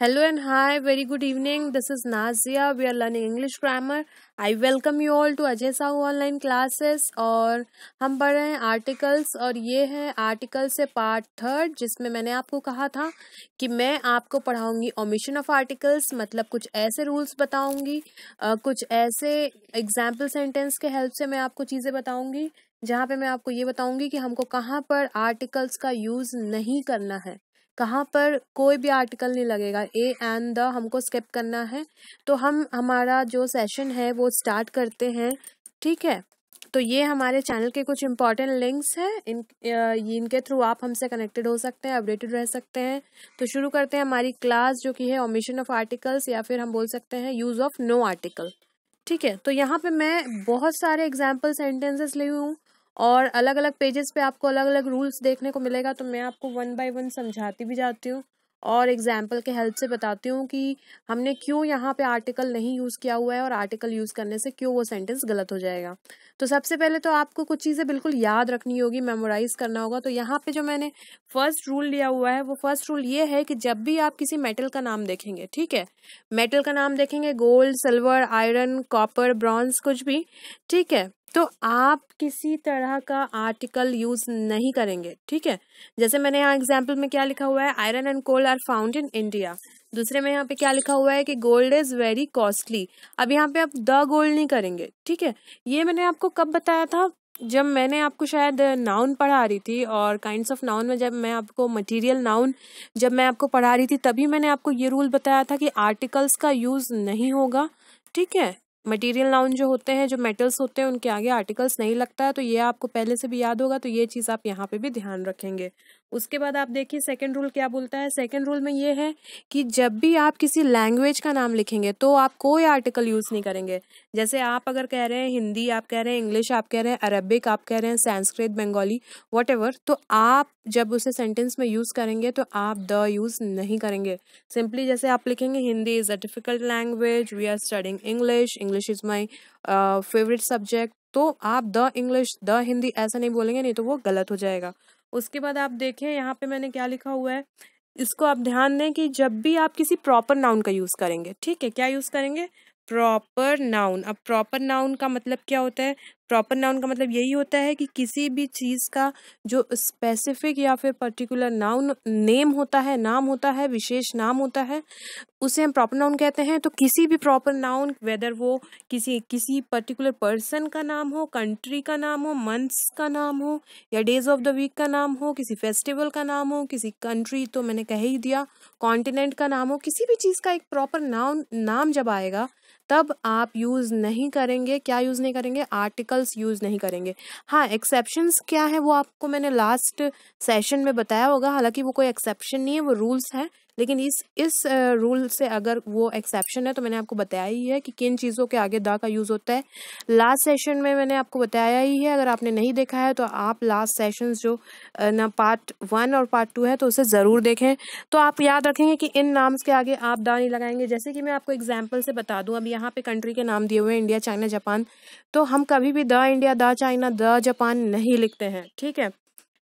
Hello and hi, very good evening. This is Nazia. We are learning English grammar. I welcome you all to Ajay Sahu online classes और हम पढ़ रहे हैं articles और ये है आर्टिकल से पार्ट थर्ड जिसमें मैंने आपको कहा था कि मैं आपको पढ़ाऊँगी ओमिशन ऑफ़ आर्टिकल्स मतलब कुछ ऐसे रूल्स बताऊँगी कुछ ऐसे एग्ज़ाम्पल सेंटेंस के हेल्प से मैं आपको चीज़ें बताऊँगी जहाँ पे मैं आपको ये बताऊँगी कि हमको कहाँ पर आर्टिकल्स का यूज़ नहीं करना है कहाँ पर कोई भी आर्टिकल नहीं लगेगा। ए एंड द हमको स्किप करना है। तो हम, हमारा जो सेशन है, वो स्टार्ट करते हैं। ठीक है? तो ये हमारे चैनल के कुछ इंपॉर्टेंट लिंक्स हैं। इन इनके थ्रू आप हमसे कनेक्टेड हो सकते हैं अपडेटेड रह सकते हैं। तो शुरू करते हैं हमारी क्लास जो कि है ओमिशन ऑफ़ आर्टिकल्स या फिर हम बोल सकते हैं यूज़ ऑफ़ नो आर्टिकल ठीक है? तो यहाँ पे मैं बहुत सारे एग्ज़ाम्पल सेंटेंसेस ली हूँ। और अलग अलग पेजेस पे आपको अलग अलग रूल्स देखने को मिलेगा तो मैं आपको वन बाय वन समझाती भी जाती हूँ और एग्ज़ाम्पल के हेल्प से बताती हूँ कि हमने क्यों यहाँ पे आर्टिकल नहीं यूज़ किया हुआ है और आर्टिकल यूज़ करने से क्यों वो सेंटेंस गलत हो जाएगा। तो सबसे पहले तो आपको कुछ चीज़ें बिल्कुल याद रखनी होगी मेमोराइज करना होगा। तो यहाँ पे जो मैंने फ़र्स्ट रूल लिया हुआ है, वो फ़र्स्ट रूल ये है कि जब भी आप किसी मेटल का नाम देखेंगे, ठीक है? मेटल का नाम देखेंगे gold silver iron copper bronze कुछ भी, ठीक है? तो आप किसी तरह का आर्टिकल यूज़ नहीं करेंगे, ठीक है? जैसे मैंने यहाँ एग्ज़ाम्पल में क्या लिखा हुआ है? Iron and cold are found in India दूसरे में यहाँ पे क्या लिखा हुआ है कि गोल्ड इज़ वेरी कॉस्टली अब यहाँ पे आप द गोल्ड नहीं करेंगे, ठीक है? ये मैंने आपको कब बताया था? जब मैंने आपको शायद नाउन पढ़ा रही थी और काइंड्स ऑफ़ नाउन में जब मैं आपको मटेरियल नाउन जब मैं आपको पढ़ा रही थी, तभी मैंने आपको ये रूल बताया था कि आर्टिकल्स का यूज़ नहीं होगा, ठीक है? मटेरियल नाउन जो होते हैं, जो मेटल्स होते हैं, उनके आगे आर्टिकल्स नहीं लगता है तो ये आपको पहले से भी याद होगा तो ये चीज़ आप यहाँ पे भी ध्यान रखेंगे। उसके बाद आप देखिए सेकंड रूल क्या बोलता है? सेकंड रूल में ये है कि जब भी आप किसी लैंग्वेज का नाम लिखेंगे तो आप कोई आर्टिकल यूज़ नहीं करेंगे। जैसे आप अगर कह रहे हैं हिंदी, आप कह रहे हैं इंग्लिश आप कह रहे हैं अरबिक आप कह रहे हैं संस्कृत बंगाली वट तो आप जब उसे सेंटेंस में यूज़ करेंगे तो आप द यूज़ नहीं करेंगे। सिंपली जैसे आप लिखेंगे Hindi is a difficult language we are studying English English is my favourite subject तो आप द इंग्लिश द हिंदी ऐसा नहीं बोलेंगे, नहीं तो वो गलत हो जाएगा। उसके बाद आप देखें, यहाँ पे मैंने क्या लिखा हुआ है? इसको आप ध्यान दें कि जब भी आप किसी प्रॉपर नाउन का यूज़ करेंगे, ठीक है? क्या यूज़ करेंगे? प्रॉपर नाउन अब प्रॉपर नाउन का मतलब क्या होता है? प्रॉपर नाउन का मतलब यही होता है कि किसी भी चीज़ का जो स्पेसिफिक या फिर पर्टिकुलर नाउन नेम होता है, नाम होता है, विशेष नाम होता है, उसे हम प्रॉपर नाउन कहते हैं। तो किसी भी प्रॉपर नाउन वेदर वो किसी किसी पर्टिकुलर पर्सन का नाम हो कंट्री का नाम हो मंथ्स का नाम हो, या डेज़ ऑफ़ द वीक का नाम हो, किसी फेस्टिवल का नाम हो, किसी कंट्री तो मैंने कह ही दिया कॉन्टिनेंट का नाम हो, किसी भी चीज़ का एक प्रॉपर नाउन नाम जब आएगा तब आप यूज़ नहीं करेंगे। क्या यूज़ नहीं करेंगे? आर्टिकल्स यूज़ नहीं करेंगे। हाँ एक्सेप्शंस क्या है वो आपको मैंने लास्ट सेशन में बताया होगा। हालाँकि वो कोई एक्सेप्शन नहीं है, वो रूल्स हैं। लेकिन इस इस रूल से अगर वो एक्सेप्शन है तो मैंने आपको बताया ही है कि किन चीज़ों के आगे द का यूज़ होता है। लास्ट सेशन में मैंने आपको बताया ही है, अगर आपने नहीं देखा है तो आप लास्ट सेशन जो ना पार्ट वन और पार्ट टू है तो उसे ज़रूर देखें। तो आप याद रखेंगे कि इन नाम्स के आगे आप दा नहीं लगाएँगे। जैसे कि मैं आपको एग्ज़ाम्पल से बता दूँ, अब यहाँ पे कंट्री के नाम दिए हुए हैं इंडिया चाइना जापान तो हम कभी भी the India the China the Japan नहीं लिखते हैं, ठीक है?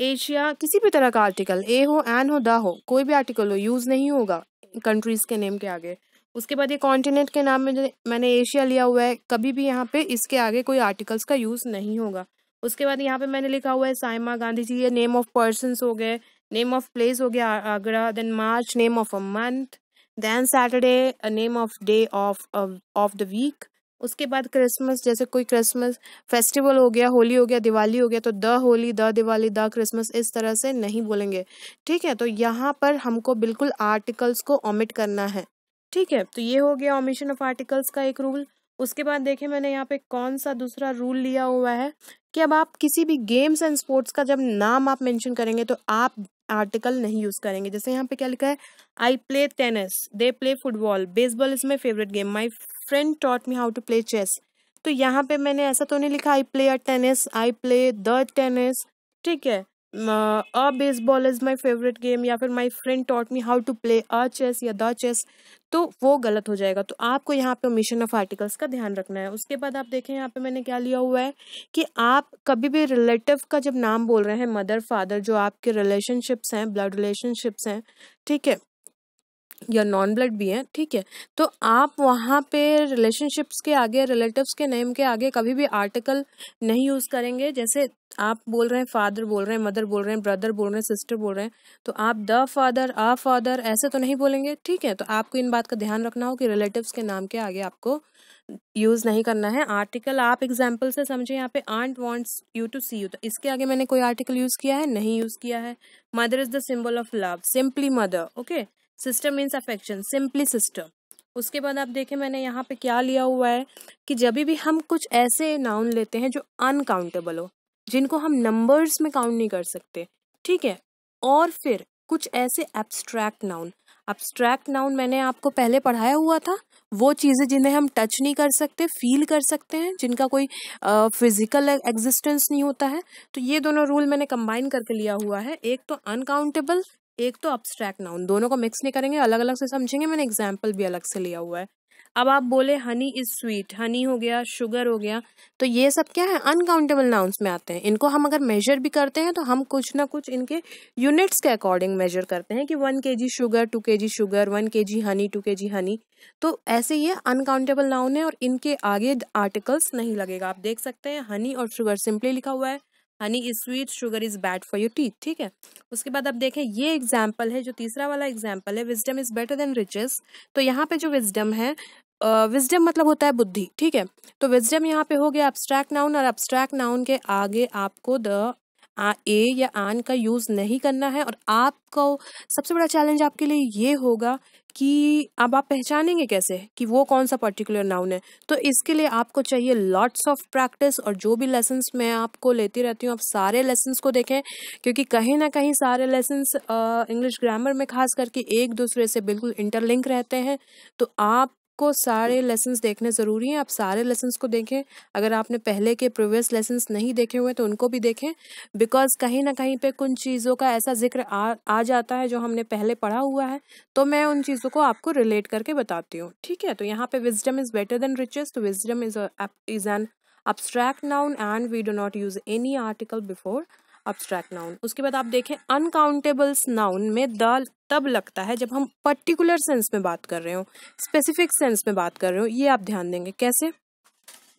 एशिया, किसी भी तरह का आर्टिकल ए हो एन हो, द हो, कोई भी आर्टिकल हो यूज़ नहीं होगा कंट्रीज़ के नेम के आगे। उसके बाद ये कॉन्टिनेंट के नाम में मैंने एशिया लिया हुआ है, कभी भी यहाँ पे इसके आगे कोई आर्टिकल्स का यूज़ नहीं होगा। उसके बाद यहाँ पे मैंने लिखा हुआ है, साइमा गांधी जी, ये नेम ऑफ़ पर्सन हो गए नेम ऑफ़ प्लेस हो गया Agra then March name of a month then Saturday name of day of of the week उसके बाद क्रिसमस जैसे कोई क्रिसमस फेस्टिवल हो गया, होली हो गया, दिवाली हो गया तो the Holi, the Diwali, the Christmas इस तरह से नहीं बोलेंगे। ठीक है? तो यहाँ पर हमको बिल्कुल आर्टिकल्स को ऑमिट करना है। ठीक है? तो ये हो गया ऑमिशन ऑफ़ आर्टिकल्स का एक रूल उसके बाद देखें मैंने यहाँ पे कौन सा दूसरा रूल लिया हुआ है कि अब आप किसी भी गेम्स एंड स्पोर्ट्स का जब नाम आप मेंशन करेंगे तो आप आर्टिकल नहीं यूज़ करेंगे। जैसे यहाँ पे क्या लिखा है I play tennis they play football baseball is my favourite game my friend taught me how to play chess तो यहाँ पे मैंने ऐसा तो नहीं लिखा I play a tennis I play the tennis ठीक है a baseball is my favourite game या फिर my friend taught me how to play a chess या द चेस तो वो गलत हो जाएगा। तो आपको यहाँ पे मिशन ऑफ़ आर्टिकल्स का ध्यान रखना है। उसके बाद आप देखें, यहाँ पे मैंने क्या लिया हुआ है कि आप कभी भी रिलेटिव का जब नाम बोल रहे हैं मदर फादर जो आपके रिलेशनशिप्स हैं ब्लड रिलेशनशिप्स हैं, ठीक है या नॉन ब्लड भी हैं, ठीक है? तो आप वहाँ पे रिलेशनशिप्स के आगे रिलेटिव्स के नेम के आगे कभी भी आर्टिकल नहीं यूज़ करेंगे। जैसे आप बोल रहे हैं फादर बोल रहे हैं मदर बोल रहे हैं ब्रदर बोल रहे हैं सिस्टर बोल रहे हैं तो आप द फादर आ फादर ऐसे तो नहीं बोलेंगे, ठीक है? तो आपको इन बात का ध्यान रखना हो कि रिलेटिव्स के नाम के आगे आपको यूज़ नहीं करना है। आर्टिकल आप एग्ज़ाम्पल से समझे, यहाँ पे aunt wants you to see you तो इसके आगे मैंने कोई आर्टिकल यूज़ किया है? नहीं यूज़ किया है। Mother is the symbol of love simply mother okay sister means affection simply system उसके बाद आप देखें मैंने यहाँ पे क्या लिया हुआ है कि जब भी हम कुछ ऐसे नाउन लेते हैं जो अनकाउंटेबल हो जिनको हम नंबर्स में काउंट नहीं कर सकते ठीक है? और फिर कुछ ऐसे एब्स्ट्रैक्ट नाउन एब्स्ट्रैक्ट नाउन मैंने आपको पहले पढ़ाया हुआ था वो चीज़ें जिन्हें हम टच नहीं कर सकते फील कर सकते हैं जिनका कोई फ़िज़िकल uh, एग्जिस्टेंस नहीं होता है तो ये दोनों रूल मैंने कंबाइन करके लिया हुआ है एक तो अनकाउंटेबल एक तो अब्स्ट्रैक्ट नाउन दोनों को मिक्स नहीं करेंगे अलग अलग से समझेंगे, मैंने एग्ज़ाम्पल भी अलग से लिया हुआ है। अब आप बोले हनी इज़ स्वीट हनी हो गया शुगर हो गया तो ये सब क्या है? अनकाउंटेबल नाउन्स में आते हैं। इनको हम अगर मेजर भी करते हैं तो हम कुछ ना कुछ इनके यूनिट्स के अकॉर्डिंग मेजर करते हैं कि वन के जी शुगर टू के जी शुगर वन के जी हनी टू के जी हनी तो ऐसे ये अनकाउंटेबल नाउन है और इनके आगे आर्टिकल्स नहीं लगेगा। आप देख सकते हैं हनी और शुगर सिंपली लिखा हुआ है। Honey is sweet sugar is bad for your teeth ठीक है? उसके बाद आप देखें ये एग्ज़ाम्पल है जो तीसरा वाला एग्ज़ाम्पल है wisdom is better than riches तो यहाँ पे जो विजडम है विजडम uh, मतलब होता है बुद्धि ठीक है? तो विजडम यहाँ पे हो गया अब्स्ट्रैक्ट नाउन और अब्स्ट्रैक्ट नाउन के आगे आपको द ए या आन का यूज़ नहीं करना है और आपको सबसे बड़ा चैलेंज आपके लिए ये होगा कि अब आप पहचानेंगे कैसे कि वो कौन सा पर्टिकुलर नाउन है। तो इसके लिए आपको चाहिए लॉट्स ऑफ़ प्रैक्टिस और जो भी लेसन्स मैं आपको लेती रहती हूँ, आप सारे लेसन्स को देखें, क्योंकि कहीं ना कहीं सारे लेसन्स इंग्लिश ग्रामर में खास करके एक दूसरे से बिल्कुल इंटरलिंक रहते हैं। तो आप को सारे लेसन्स देखने ज़रूरी हैं, आप सारे लेसन्स को देखें। अगर आपने पहले के प्रीवियस लेसन्स नहीं देखे हुए तो उनको भी देखें। बिकॉज़ कहीं ना कहीं पे कुछ चीज़ों का ऐसा ज़िक्र आ आ जाता है जो हमने पहले पढ़ा हुआ है तो मैं उन चीज़ों को आपको रिलेट करके बताती हूँ। ठीक है? तो यहाँ पे wisdom is better than riches तो wisdom is is an abstract noun and we do not use any article before. Abstract noun उसके बाद आप देखें अनकाउंटेबल्स नाउन में द तब लगता है जब हम पर्टिकुलर सेंस में बात कर रहे हो स्पेसिफिक सेंस में बात कर रहे हो, ये आप ध्यान देंगे। कैसे?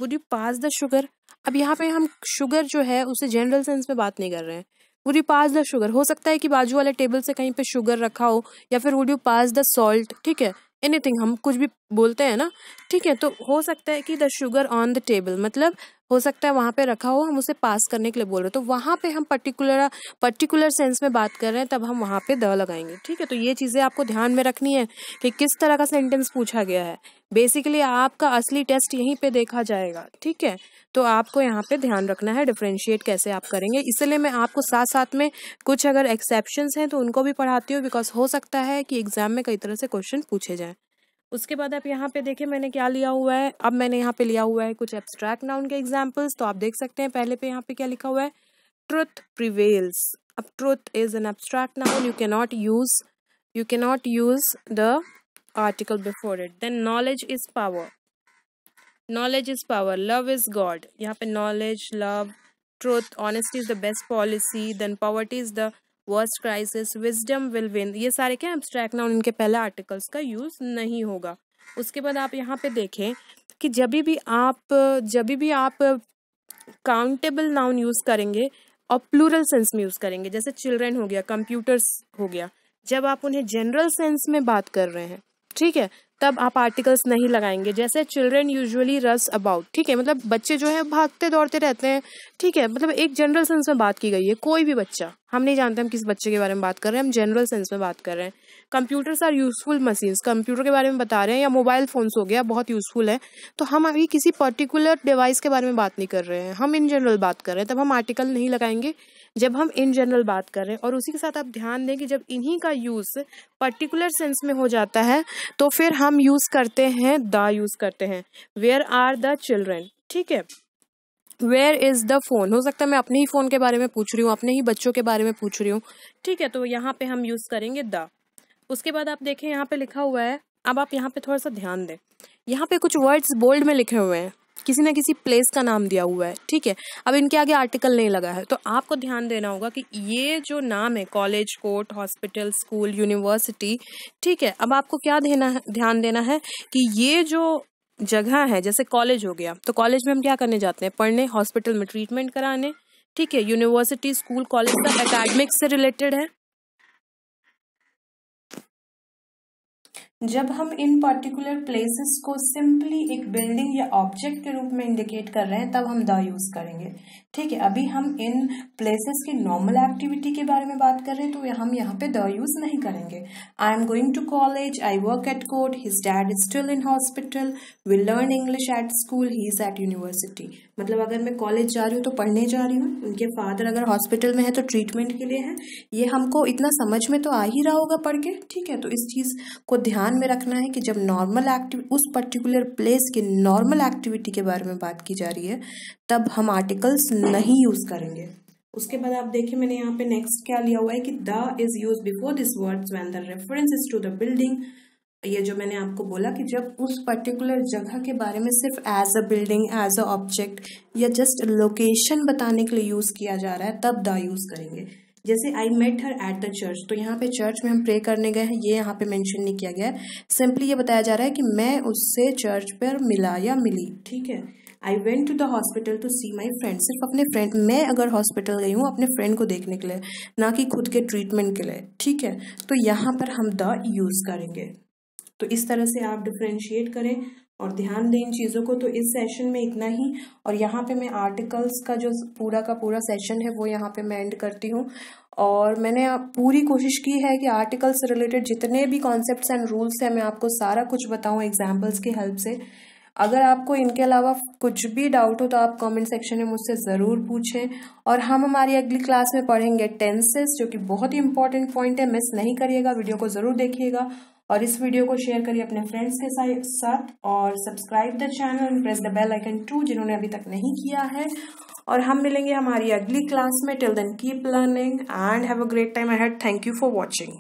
Would you pass the sugar अब यहाँ पे हम शुगर जो है, उसे जनरल सेंस में बात नहीं कर रहे हैं। Would you pass the sugar हो सकता है कि बाजू वाले टेबल से कहीं पे शुगर रखा हो, या फिर would you pass the salt ठीक है एनीथिंग हम कुछ भी बोलते हैं ना, ठीक है तो हो सकता है कि the sugar on the table मतलब हो सकता है वहाँ पे रखा हो, हम उसे पास करने के लिए बोल रहे हैं। तो वहाँ पे हम पर्टिकुलर पर्टिकुलर सेंस में बात कर रहे हैं, तब हम वहाँ पे द लगाएँगे। ठीक है तो ये चीज़ें आपको ध्यान में रखनी है कि किस तरह का सेंटेंस पूछा गया है। बेसिकली आपका असली टेस्ट यहीं पे देखा जाएगा। ठीक है तो आपको यहाँ पे ध्यान रखना है डिफ्रेंशिएट कैसे आप करेंगे। इसलिए मैं आपको साथ साथ में कुछ अगर एक्सेप्शंस हैं तो उनको भी पढ़ाती हूँ बिकॉज़ हो सकता है कि एग्ज़ाम में कई तरह से क्वेश्चन पूछे जाएँ। उसके बाद आप यहाँ पे देखें मैंने क्या लिया हुआ है? अब मैंने यहाँ पे लिया हुआ है कुछ एब्स्ट्रैक्ट नाउन के एग्जाम्पल्स तो आप देख सकते हैं पहले पे यहाँ पे क्या लिखा हुआ है? ट्रुथ प्रिवेल्स अब truth is an abstract noun you can not use you can not use the article before it then knowledge is power knowledge is power love is God यहाँ पे knowledge love truth honesty is the best policy then poverty is the worst crisis wisdom will win ये सारे क्या abstract noun इनके पहले articles का use नहीं होगा। उसके बाद आप यहाँ पे देखें कि जब भी आप, जब भी आप काउंटेबल नाउन यूज़ करेंगे और प्लूरल सेंस में यूज़ करेंगे, जैसे चिल्ड्रेन हो गया कंप्यूटर्स हो गया, जब आप उन्हें जनरल सेंस में बात कर रहे हैं, ठीक है? तब आप आर्टिकल्स नहीं लगाएँगे, जैसे चिल्ड्रेन यूजुअली रस अबाउट ठीक है? मतलब बच्चे जो है, भागते, दौड़ते रहते हैं, ठीक है? मतलब एक जनरल सेंस में बात की गई है, कोई भी बच्चा। हम नहीं जानते हम किस बच्चे के बारे में बात कर रहे हैं, हम जनरल सेंस में बात कर रहे हैं। Computers are useful machines computer के बारे में बता रहे हैं या मोबाइल फोन्स हो गया, बहुत यूजफुल है। तो हम अभी किसी पर्टिकुलर डिवाइस के बारे में बात नहीं कर रहे हैं, हम इन जनरल बात कर रहे हैं, तब हम आर्टिकल नहीं लगाएँगे जब हम इन जनरल बात कर रहे हैं, और उसी के साथ आप ध्यान दें कि जब इन्हीं का यूज़ पर्टिकुलर सेंस में हो जाता है तो फिर हम यूज़ करते हैं द यूज़ करते हैं। वेयर आर द चिल्ड्रेन ठीक है? वेयर इज़ द फ़ोन हो सकता है मैं अपने ही फ़ोन के बारे में पूछ रही हूँ, अपने ही बच्चों के बारे में पूछ रही हूँ। ठीक है तो यहाँ पे हम यूज़ करेंगे द उसके बाद आप देखें, यहाँ पे लिखा हुआ है, अब आप यहाँ पे थोड़ा सा ध्यान दें। यहाँ पे कुछ वर्ड्स बोल्ड में लिखे हुए हैं। किसी ना किसी प्लेस का नाम दिया हुआ है, ठीक है? अब इनके आगे आर्टिकल नहीं लगा है। तो आपको ध्यान देना होगा कि ये जो नाम है college court hospital school university ठीक है? अब आपको क्या देना है, ध्यान देना है कि ये जो जगह है, जैसे कॉलेज हो गया तो कॉलेज में हम क्या करने जाते हैं? पढ़ने हॉस्पिटल में ट्रीटमेंट कराने, ठीक है? यूनिवर्सिटी स्कूल कॉलेज का एकेडमिक्स से रिलेटेड है। जब हम इन पर्टिकुलर प्लेसेस को सिंपली एक बिल्डिंग या ऑब्जेक्ट के रूप में इंडिकेट कर रहे हैं, तब हम द यूज़ करेंगे। ठीक है, अभी हम इन प्लेसेस की नॉर्मल एक्टिविटी के बारे में बात कर रहे हैं तो हम यहाँ पे द यूज़ नहीं करेंगे। I am going to college I work at court his dad is still in hospital we learn English at school he is at university मतलब अगर मैं कॉलेज जा रही हूँ तो पढ़ने जा रही हूँ, उनके फादर अगर हॉस्पिटल में है तो ट्रीटमेंट के लिए है। ये हमको इतना समझ में तो आ ही रहा होगा पढ़ के, ठीक है? तो इस चीज़ को ध्यान में रखना है कि जब नॉर्मल एक्टिव उस पर्टिकुलर प्लेस के नॉर्मल एक्टिविटी के बारे में बात की जा रही है, तब हम आर्टिकल्स नहीं यूज़ करेंगे। उसके बाद आप देखिए, मैंने यहाँ पे नेक्स्ट क्या लिया हुआ है कि the is use before this words when the reference is to the building ये जो मैंने आपको बोला कि जब उस पर्टिकुलर जगह के बारे में सिर्फ़ as a building as a object या जस्ट लोकेशन बताने के लिए यूज़ किया जा रहा है, तब द यूज़ करेंगे। जैसे I met her at the church तो यहाँ पे चर्च में हम प्रे करने गए हैं, ये यहाँ पे मेंशन नहीं किया गया है। सिंपली ये बताया जा रहा है कि मैं उससे चर्च पर मिला या मिली, ठीक है? I went to the hospital to see my friend सिर्फ़ अपने फ्रेंड मैं अगर हॉस्पिटल गई हूँ, अपने फ्रेंड को देखने के लिए, ना कि खुद के ट्रीटमेंट के लिए, ठीक है? तो यहाँ पर हम द यूज़ करेंगे। तो इस तरह से आप डिफ्रेंशिएट करें और ध्यान दें इन चीज़ों को। तो इस सेशन में इतना ही और यहाँ पे मैं आर्टिकल्स का जो पूरा का पूरा सेशन है, वो यहाँ पे मैं एंड करती हूँ। और मैंने पूरी कोशिश की है कि आर्टिकल्स से रिलेटेड जितने भी कॉन्सेप्ट्स एंड रूल्स हैं, मैं आपको सारा कुछ बताऊँ एग्जाम्पल्स की हेल्प से। अगर आपको इनके अलावा कुछ भी डाउट हो तो आप कमेंट सेक्शन में मुझसे ज़रूर पूछें। और हम हमारी अगली क्लास में पढ़ेंगे टेंसेस जो कि बहुत ही इंपॉर्टेंट पॉइंट है। मिस नहीं करिएगा वीडियो को ज़रूर देखिएगा। और इस वीडियो को शेयर करिए अपने फ्रेंड्स के साथ और subscribe the channel press the bell icon to जिन्होंने अभी तक नहीं किया है। और हम मिलेंगे हमारी अगली क्लास में। Till then keep learning and have a great time I ahead thank you for watching